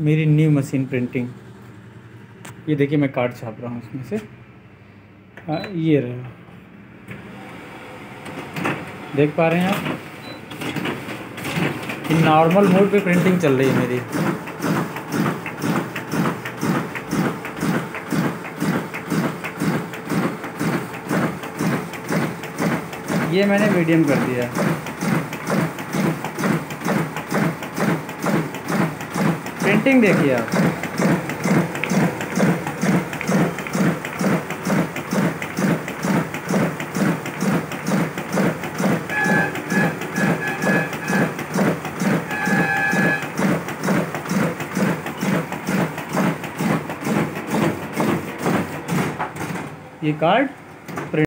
मेरी new machine printing ये देखिए मैं कार्ड छाप रहा हूँ इसमें से। हाँ ये रहा। देख पा रहे हैं आप? नॉर्मल मोड पे प्रिंटिंग चल रही है मेरी। ये मैंने मीडियम कर दिया। प्रिंटिंग देखिए आप। ये कार्ड